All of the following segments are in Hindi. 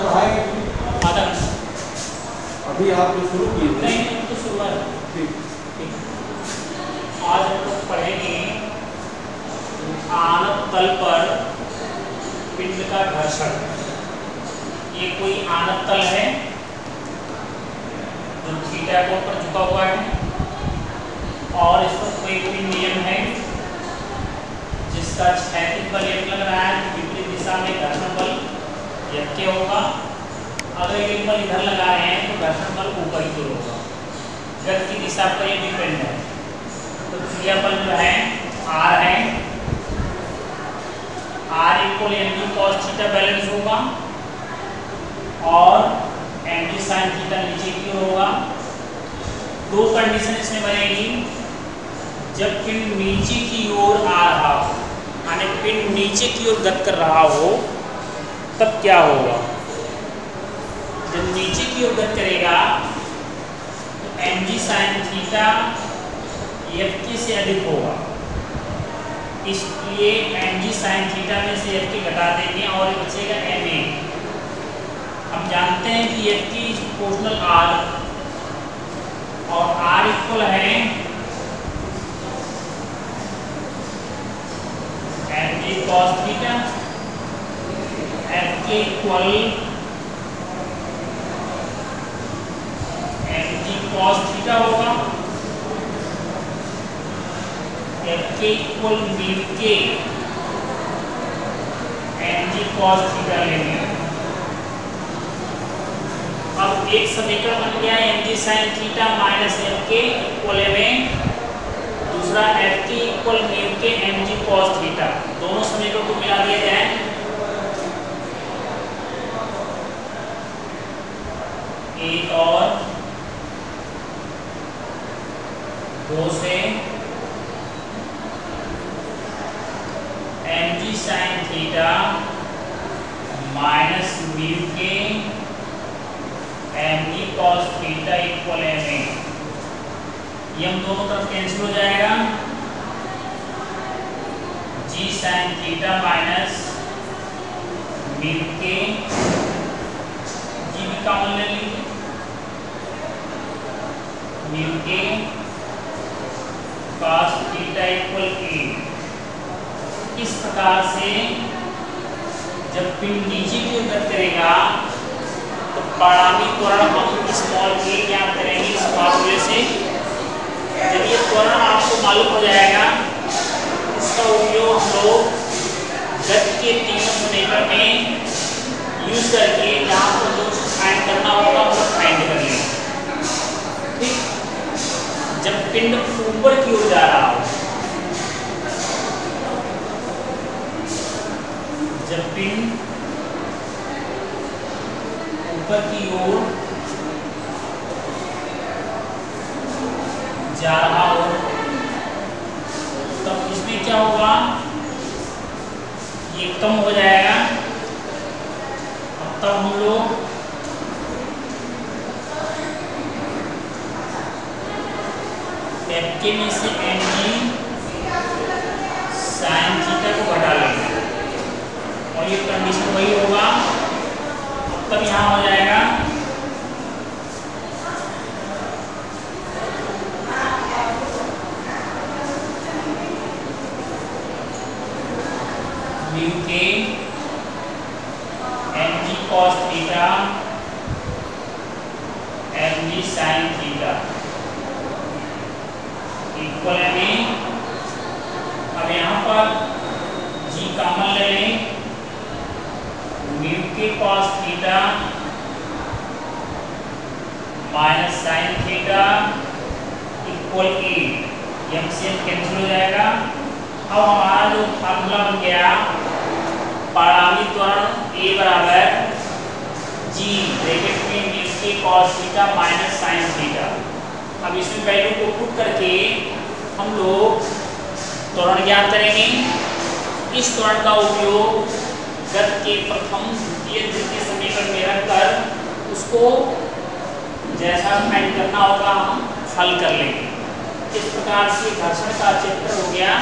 पढ़ाएँगे आधा घंटा अभी आप जो शुरू किए। थे नहीं नहीं तो शुरुआत। ठीक। ठीक। आज हम लोग पढ़ेंगे आनत तल पर पिंड का घर्षण। ये कोई आनत तल है? जो थीटा कोण पर झुका हुआ है। और इस पर कोई कोई नियम है? जिसका क्षैतिज बल एक लग रहा है तो विपरीत दिशा में घर्षण बल। यज्ञ होगा। अगर एक बल इधर लगा रहे हैं तो घर्षण बल ऊपर की ओर होगा। गति की दिशा पर ये डिपेंड है। तो क्रिया बल जो है, आर है। R equal M D cos theta balance होगा। और एम डी साइन थीटा नीचे की ओर होगा। दो कंडीशन इसमें बनेगी। जब पिंड नीचे की ओर आ रहा हो, यानी पिंड नीचे की ओर गत कर रहा हो तब क्या होगा? जब नीचे की ओर गत करेगा तो M G sine theta F K से अधिक होगा। इसलिए एम जी साइन थीटा में से एफ़ के घटा देंगे और बचेगा एम ए हम जानते हैं कि एफ़ की प्रोपोर्शनल आर और आर इक्वल है M G cos theta F K equal M G theta होगा. F K equal mu K M G theta लेंगे अब एक समीकरण बन गया M G sine theta minus F K equal दूसरा F K equal mu K M theta दोनों समीकरण को मिला दिया जाए. एक और दो से M G sine theta minus mu K M G cos theta equal M A ये हम दोनों तरफ़ कैंसिल हो जाएगा। G sine theta minus mu K. G भी कॉमन ले लीजिए म्यू के cos थीटा इक्वल ए इस प्रकार से जब पिंड नीचे की ओर करेगा तो परिणामी त्वरण हम स्मॉल के ज्ञात करेंगे? इस फॉर्मूले से जब ये त्वरण आपको मालूम हो जाएगा, इसका उपयोग हम लोग गति के तीनों समीकरण में यूज़ करके जहाँ पर जो फाइंड करना होगा, वो फाइंड कर लेंगे ठीक जब पिंड ऊपर की ओर जा रहा हो। जब पिंड ऊपर की ओर जा रहा हो, तब इसमें क्या होगा? ये कम हो जाएगा। अब तब हम लोग एफ़ के में से एम जी साइन थीटा को घटा लेंगे। और ये कंडीशन वही होगा। तब यहाँ हो जाएगा। Mu K M G cos theta M G sine theta equal में अब यहाँ पर जी कॉमन ले लें। Mu K cos theta minus sine theta equal at M से कैंसिल हो जाएगा। अब हमारा जो फार्मूला बन गया परिणामी त्वरण ए बराबर जी ब्रैकेट में mu K cos theta minus sine theta अब इसमें वैल्यू को पुट करके हम लोग त्वरण ज्ञात करेंगे। इस त्वरण का उपयोग गत के प्रथम द्वितीय, तृतीय समीकरण में रखकर उसको जैसा फाइंड करना होगा, हम हल कर लेंगे। इस प्रकार से घर्षण का चित्र हो गया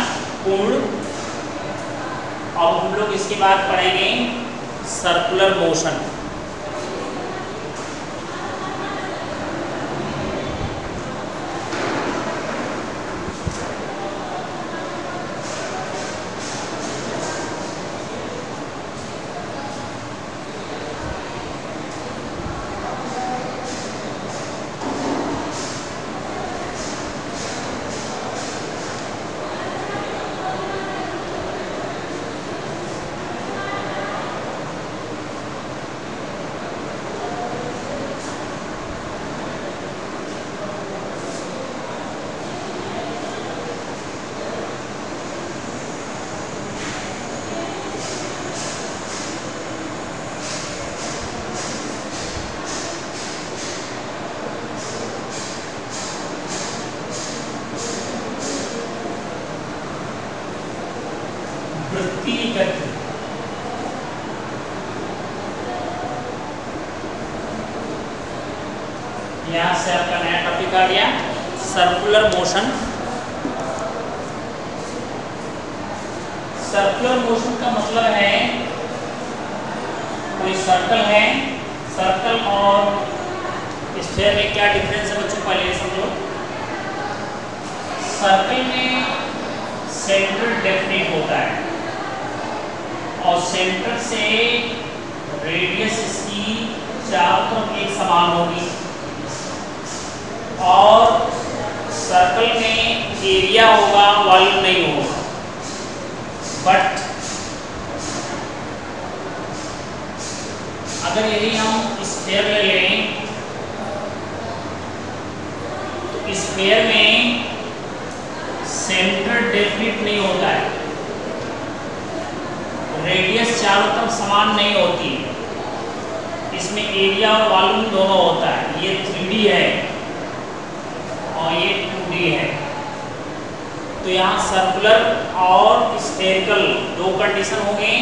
पूर्ण। अब हम लोग इसके बाद पढ़ेंगे सर्कुलर मोशन यहाँ से आपका नया टॉपिक आ गया सर्कुलर मोशन सर्कुलर मोशन का मतलब है, कोई सर्कल है सर्कल और स्फीयर में क्या डिफरेंस है बच्चों पहले समझो। सर्कल में सेंटर डेफिनेट होता है और सेंटर से रेडियस इसकी चारों तरफ़ एक समान होगी। और सर्कल में एरिया होगा वॉल्यूम नहीं होगा. बट अगर यदि हम स्फेयर ले लें तो स्फेयर में सेंटर डेफिनिट नहीं होता है. रेडियस चारों तरफ़ समान नहीं होती. इसमें एरिया और वॉल्यूम दोनों होता है. ये थ्री है. टू है। तो यहाँ सर्कुलर और स्फेरिकल दो कंडीशन होंगे,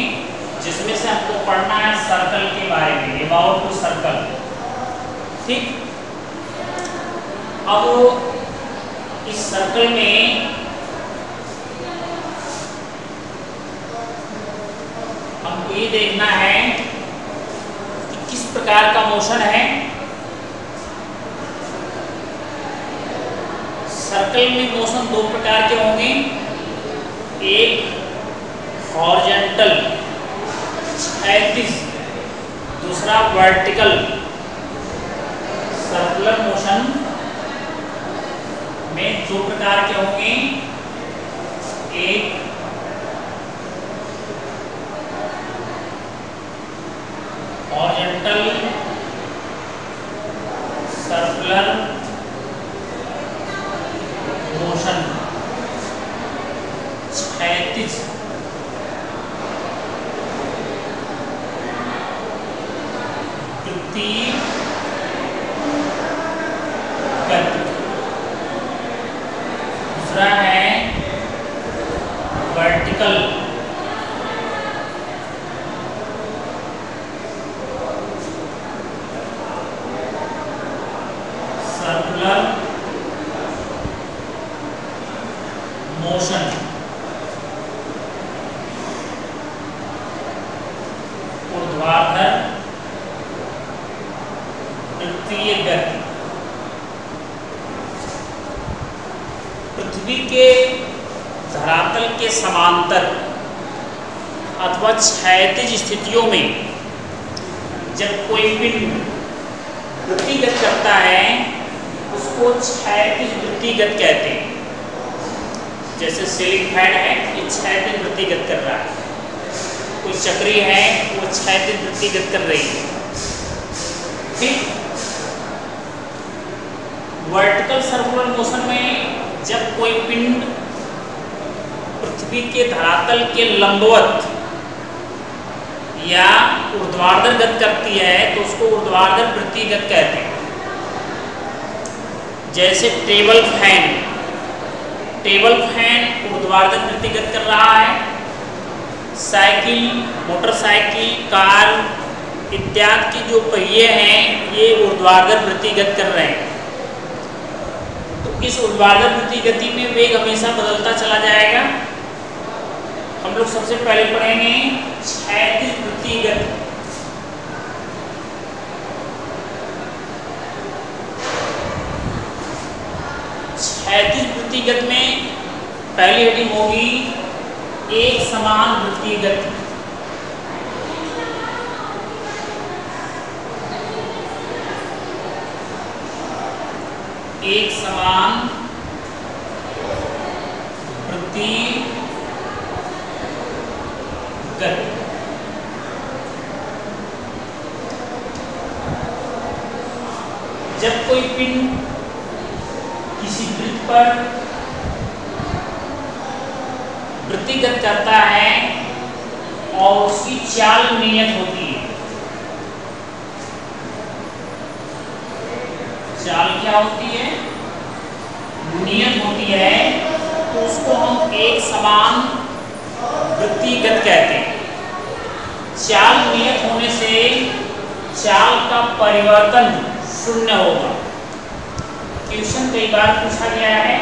जिसमें से हमको पढ़ना है सर्कल के बारे में अबाउट टू सर्कल ठीक? अब इस सर्कल में हमको ये देखना है कि किस प्रकार का मोशन है। सर्कल में मोशन दो प्रकार के होंगे। एक हॉरिजॉन्टल क्षैतिज दूसरा वर्टिकल सर्कुलर मोशन में दो प्रकार के होंगे। एक हॉरिजॉन्टल सर्कुलर मोशन वृत्ति दूसरा है वर्टिकल सर्कुलर मोशन ऊर्ध्वाधर वृत्तीय गति पृथ्वी के धरातल के समांतर अथवा क्षैतिज स्थितियों में जब कोई पिंड वृत्तिगत करता है उसको क्षैतिज वृत्तिगत कहते हैं जैसे सीलिंग फ़ैन है ये क्षैतिज वृत्तिगत कर रहा है कोई चक्री है वो क्षैतिज वृत्तिगत कर रही है। ठीक। वर्टिकल सर्कुलर मोशन में जब कोई पिंड पृथ्वी के धरातल के लंबवत या ऊर्ध्वाधर गत करती है तो उसको ऊर्ध्वाधर वृत्तिगत कहते हैं। जैसे टेबल फ़ैन टेबल फ़ैन ऊर्ध्वाधर वृत्तिगत कर रहा है साइकिल, मोटरसाइकिल, कार इत्यादि की जो पहिए हैं, ये ऊर्ध्वाधर वृत्तिगत कर रहे हैं। तो इस ऊर्ध्वाधर वृत्ति गति में वेग हमेशा बदलता चला जाएगा। हम लोग सबसे पहले पढ़ेंगे क्षैतिज वृत्ति गति क्षैतिज वृत्तिगत में पहली हेडिंग होगी एक समान वृत्तिगत। एक समान वृत्ति गति जब कोई पिंड किसी वृत्त पर वृत्तिगत करता है और उसकी चाल नियत होती है। चाल क्या होती है? नियत होती है तो उसको हम एक समान वृत्तिगत कहते हैं। चाल नियत होने से चाल का परिवर्तन शून्य होगा। क्वेश्चन कई बार पूछा गया है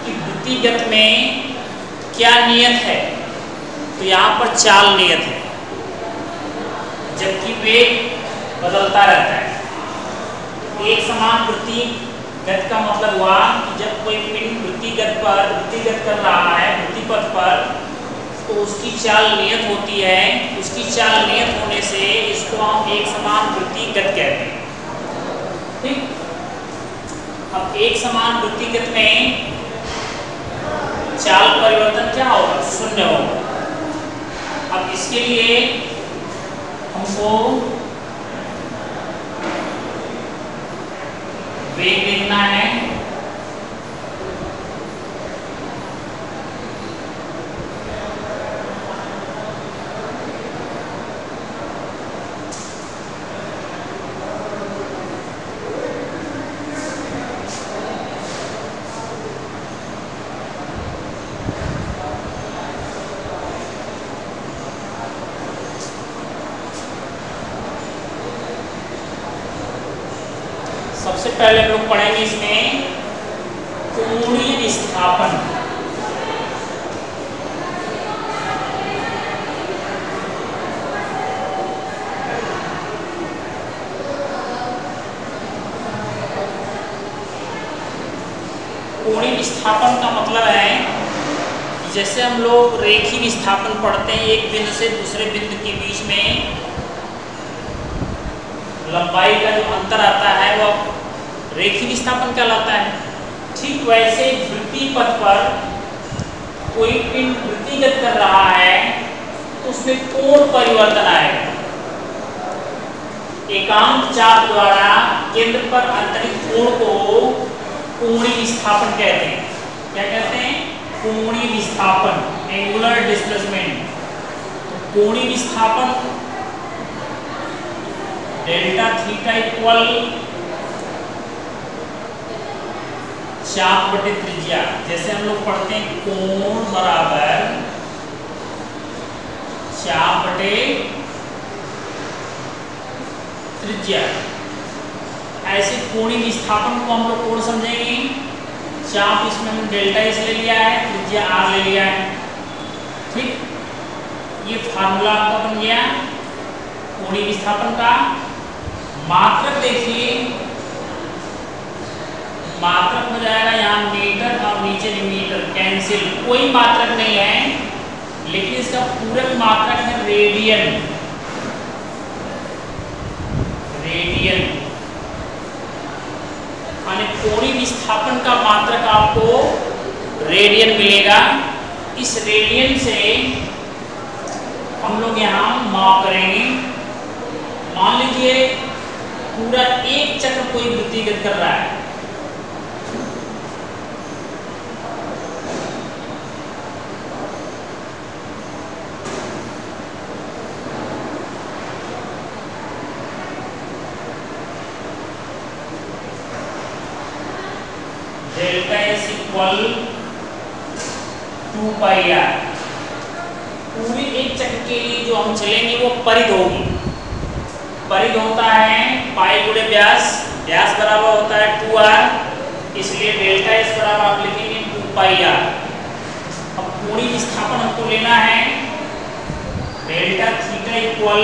कि वृत्तिगत में क्या नियत है? तो यहाँ पर चाल नियत है। जबकि वेग बदलता रहता है। एक समान वृत्ति गत का मतलब हुआ कि जब कोई पिंड वृत्तिगत पर, वृत्तिगत कर रहा है वृत्ति पथ पर तो उसकी चाल नियत होती है। उसकी चाल नियत होने से इसको हम एक समान वृत्तिगत कहते हैं। ठीक? अब एक समान वृत्तिगत में चाल परिवर्तन क्या होगा? शून्य होगा। अब इसके लिए हमको वेग देखना है सबसे पहले हम लोग पढ़ेंगे इसमें कोणीय विस्थापन कोणीय विस्थापन का मतलब है, जैसे हम लोग रेखी विस्थापन पढ़ते हैं, एक बिंदु से दूसरे बिंदु के बीच में लंबाई का जो अंतर आता है वह रेखी विस्थापन कहलाता है। ठीक वैसे वृत्ति पथ पर कोई पिंड वृत्तिगत कर रहा है तो उसमें कोण परिवर्तन आएगा। एकांक चाप द्वारा केंद्र पर अंतरित कोण को कोणीय विस्थापन कहते हैं। क्या कहते हैं? कोणीय विस्थापन एंगुलर डिस्प्लेसमेंट कोणीय विस्थापन डेल्टा थीटा इक्वल चाप बटे त्रिज्या। जैसे हम लोग पढ़ते हैं, कोण बराबर चाप बटे त्रिज्या। ऐसे कोणीय विस्थापन को हम लोग कोण समझेंगे। चाप इसमें हम डेल्टा एस ले लिया है, त्रिज्या आर ले लिया है। ठीक? ये फार्मूला आपका बन गया कोणीय विस्थापन का। मात्रक देखिए। मात्रक हो जाएगा यहाँ मीटर और नीचे मीटर कैंसिल कोई मात्रक नहीं है, लेकिन इसका पूरक मात्रक है रेडियन रेडियन माने कोणीय विस्थापन का मात्रक आपको रेडियन मिलेगा। इस रेडियन से हम लोग यहाँ माप करेंगे। मान लीजिए पूरा एक चक्र कोई वृत्तिगत कर रहा है delta S equal two pi R पूरे एक चक्र के लिए जो हम चलेंगे वो परिध होगी। परिध होता है पाई गुणे व्यास। व्यास बराबर होता है टू आर। इसलिए डेल्टा एस बराबर आप लिखेंगे टू पाई आर। अब पूरी विस्थापन हमको लेना है। Delta theta equal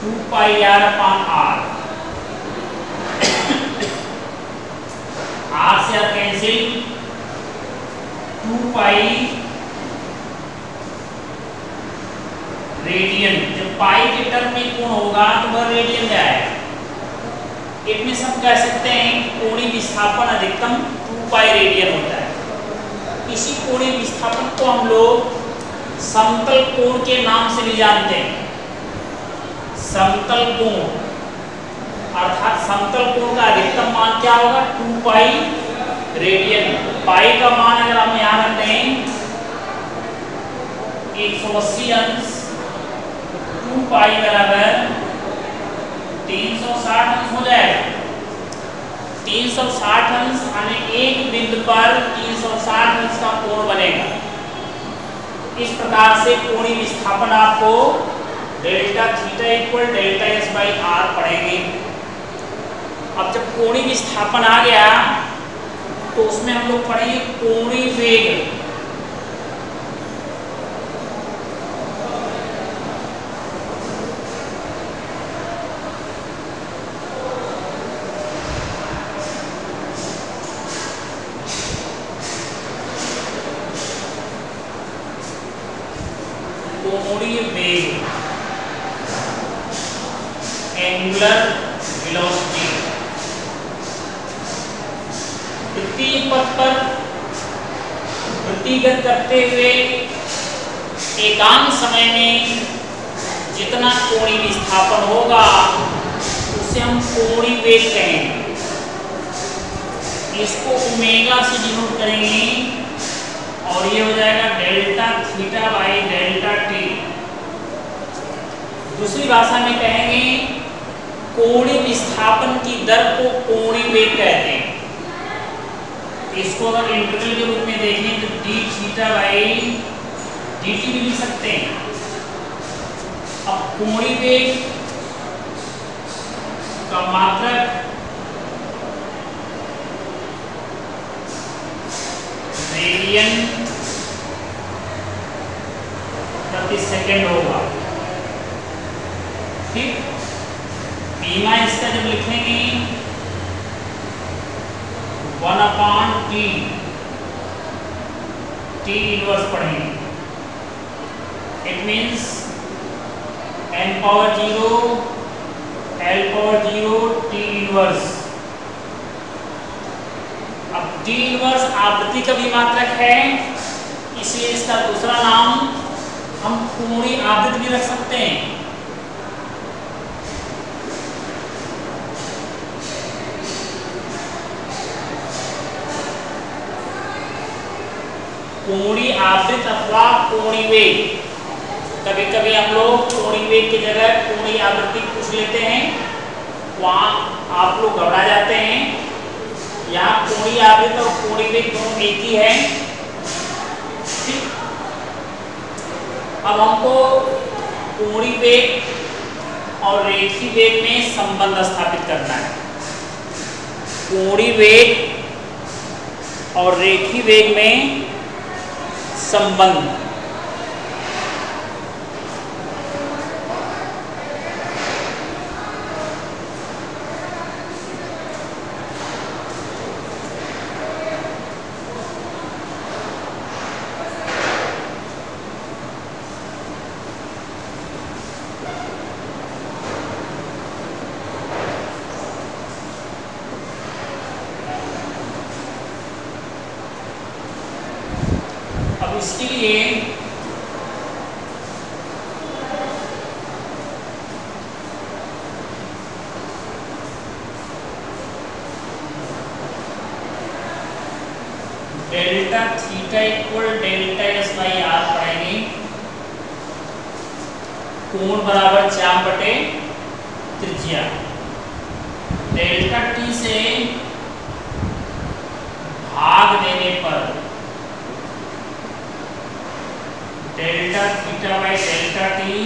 two pi R upon R. R से आप कैंसिल पाई रेडियन जब पाई के टर्म में कोण होगा तो वह रेडियन जाएगा एक में सब कह सकते हैं कि कोणीय विस्थापन अधिकतम 2 पाई रेडियन होता है। इसी कोणीय विस्थापन को हम लोग समतल कोण के नाम से भी जानते हैं। समतल कोण, अर्थात समतल कोण का अधिकतम मान क्या होगा? 2 पाई रेडियन, पाई का मान अगर हम यहाँ रख दें 180 अंश टू पाई बराबर 360 अंश हो जाएगा। 360 अंश यानी एक बिंदु पर 360 अंश का कोण बनेगा। इस प्रकार से कोणीय विस्थापन आपको delta theta equal delta S by R पढ़ेंगे। अब जब कोणी विस्थापन आ गया तो उसमें हम लोग पढ़ेंगे कोणी वेग कोणीय वेग एंगुलर वेलोसिटी तृतीय पथ पर वृत्तिगत करते हुए एकांत समय में जितना कोणीय विस्थापन होगा उसे हम वेग इसको ओमेगा से डिनोट करेंगे और ये हो जाएगा delta theta by delta T दूसरी भाषा में कहेंगे, कोणीय विस्थापन की दर को कोणीय वेग कहते हैं। इसको अगर इंटीग्रल के रूप में देखें तो D theta by D T भी लिख सकते हैं। अब कोणीय वेग का मात्रक रेडियन प्रति सेकंड होगा। ठीक? बीमा इसका जब लिखेंगे, one upon T T inverse पढ़ेंगे। It means N power zero L power zero T inverse अब टी इनवर्स आवृत्ति का भी मात्रक है, इसलिए इसका दूसरा नाम हम कोणीय आवृत्ति भी रख सकते हैं। कोणीय आवृत्त अथवा कोणीय वेग कभी कभी हम लोग कोणीय वेग की जगह कोणीय आवृत्ति पूछ लेते हैं। वहाँ आप लोग घबरा जाते हैं। यहाँ कोणीय आवृत्त और कोणीय वेग दोनों एक ही है। ठीक। अब हमको कोणीय वेग और रेखी वेग में संबंध स्थापित करना है। कोणीय वेग और रेखी वेग में संबंध अब इसके लिए delta theta equal delta S by R पढ़ेंगे कोण बराबर चार बटे त्रिज्या। डेल्टा टी से भाग देने पर delta theta by delta T,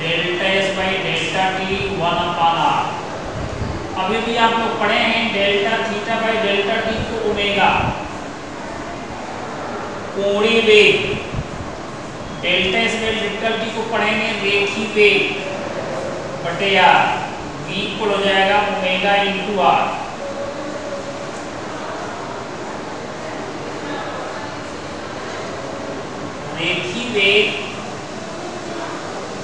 delta S by delta T one upon R. अभी भी आप लोग पढ़े हैं delta theta by delta T को ओमेगा। कोणीय वेग। डेल्टा बाई डेल्टा टी को पढ़ेंगे, रेखी वेग। बटे आर। V इक्वल हो जाएगा ओमेगा इंटू आर रेखी वेग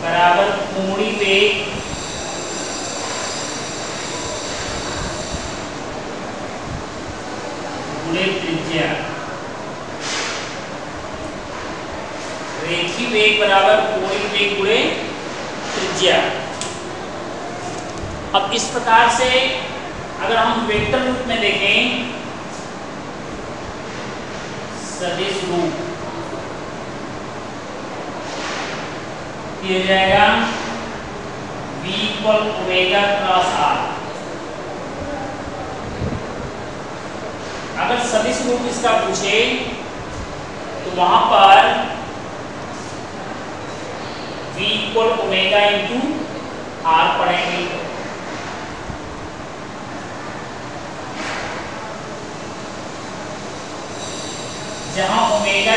बराबर कोणीय वेग गुणे त्रिज्या रेखी वेग बराबर कोणीय वेग गुणे त्रिज्या अब प्रकार से अगर हम वेक्टर रूप में देखें, सदिश रूप जाएगा v equal omega cross r. अगर सदिश रूप इसका पूछे तो वहाँ पर v equal omega into R पढ़ेंगे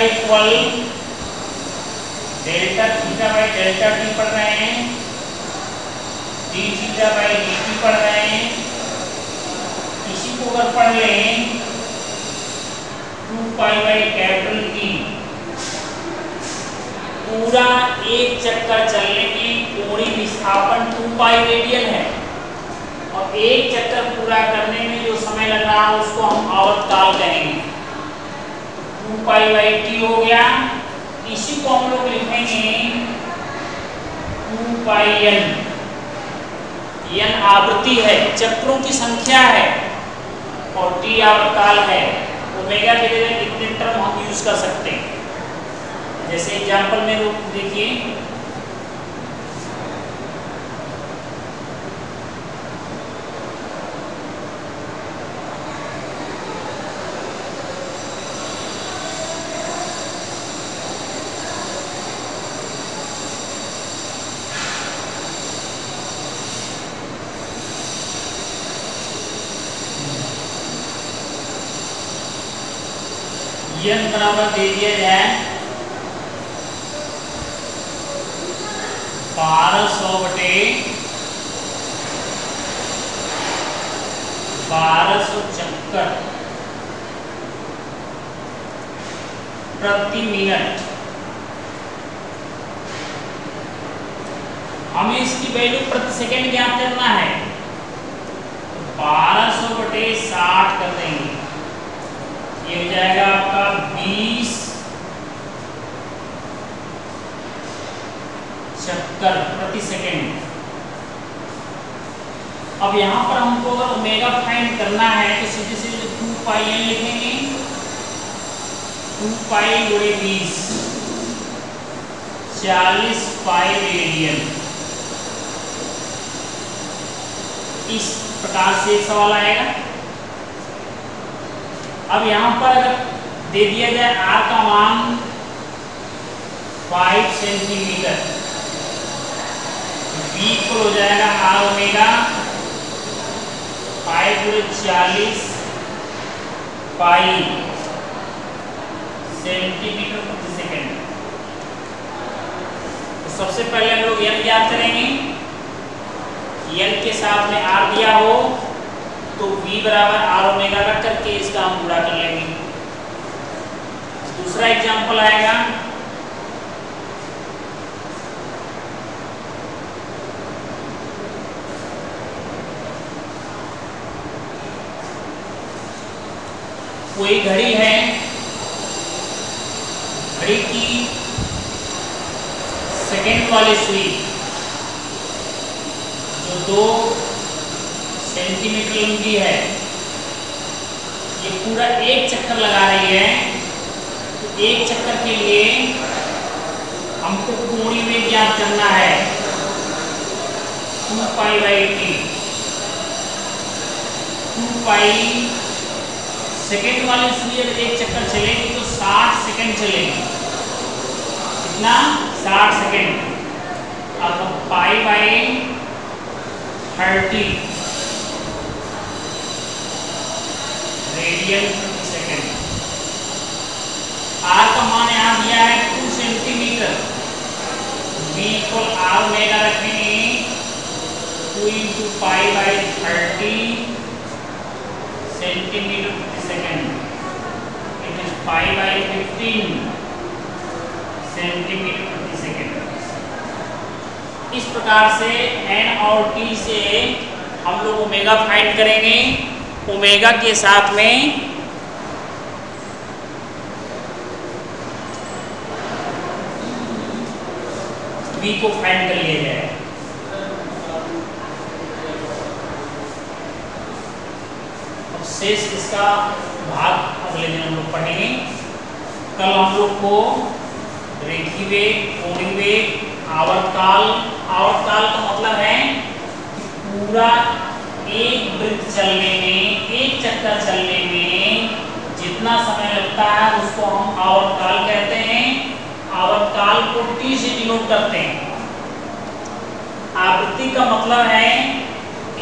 equal delta theta by delta T पढ़ रहे हैं। D theta by D T पढ़ रहे हैं। इसी को अगर पढ़ लें, two pi by capital T पूरा एक चक्कर चलने में कोणीय विस्थापन टू पाई रेडियन है। और एक चक्कर पूरा करने में जो समय लग रहा है उसको हम आवर्तकाल कहेंगे। टू पाई बाई टी हो गया। इसी को हम लोग लिखेंगे पाई एन एन आवृत्ति है, चक्रों की संख्या है, और टी आवर्तकाल है। ओमेगा के लिए कितने टर्म हम यूज़ कर सकते हैं? जैसे एग्जांपल में देखिए दिया जाए बारह सौ बटे बारह सौ चक्कर प्रति मिनट। हमें इसकी वैल्यू प्रति सेकंड ज्ञात करना है। बारह सौ बटे साठ कर देंगे। ये हो जाएगा आपका बीस चक्कर प्रति सेकेंड। अब यहाँ पर हमको अगर ओमेगा फाइंड करना है तो सीधे सीधे टू पाई एन लिखेंगे टू पाई गुड़े बीस, चालीस पाई रेडियन इस प्रकार से एक सवाल आएगा। अब यहाँ पर अगर दे दिया जाए आर का मान 5 सेंटीमीटर बी इक्वल हो जाएगा आर ओमेगा फाइव गुणे चालीस पाई सेंटीमीटर प्रति सेकेंड तो सबसे पहले हम लोग एन याद करेंगे। एन के साथ में आर दिया हो तो v बराबर आर ओमेगा रख करके इसका हम पूरा कर लेंगे। दूसरा एग्जांपल आएगा। कोई घड़ी है, घड़ी की सेकेंड वाली सुई जो दो सेंटीमीटर लंबी है। ये पूरा एक चक्कर लगा रही है। तो एक चक्कर के लिए हमको कोणीय में ज्ञात करना है। Two pi by T. Two pi second वाली सुई एक चक्कर चलेगी तो 60 सेकेंड चलेगी। कितना? 60 सेकेंड। अब पाई बाई थर्टी। रेडियन प्रति सेकेंड आर का मान यहाँ दिया है two centimetre B equal R omega रखेंगे. Two into pi by thirty centimetre प्रति second it is pi by fifteen centimetre प्रति सेकेंड इस प्रकार से एन और टी से हम लोग ओमेगा फाइंड करेंगे. ओमेगा के साथ में बी को फाइंड कर लिया जाए अब शेष इसका भाग अगले दिन हम लोग पढ़ेंगे। कल हम लोग को रेखी वेग कोणीय वेग आवर्तकाल आवर्तकाल का मतलब है पूरा एक वृत्त चलने में, एक चक्कर चलने में, जितना समय लगता है उसको हम आवर्तकाल कहते हैं। आवर्तकाल को टी से डिनोट करते हैं। आवृत्ति का मतलब है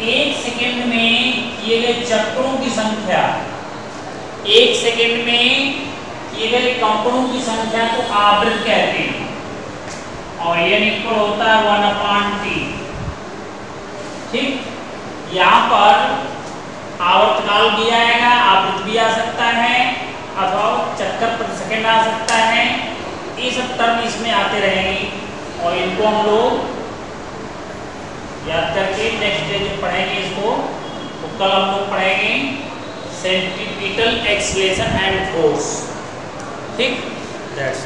एक सेकंड में किए गए चक्रों की संख्या। एक सेकंड में किए गए कंपनों की संख्या को आवृत्त कहते हैं। और एन इक्वल होता है वन अपान टी। ठीक? यहाँ पर आवर्तकाल भी आएगा, आवृत्त भी आ सकता है, अथवा चक्कर प्रति सेकंड आ सकता है। ये सब टर्म इसमें आते रहेंगे। और इनको हम लोग याद करके नेक्स्ट डे जो पढ़ेंगे इसको तो कल हम लोग पढ़ेंगे सेंट्रीपिटल एक्सलेशन एंड फोर्स ठीक? दैट्स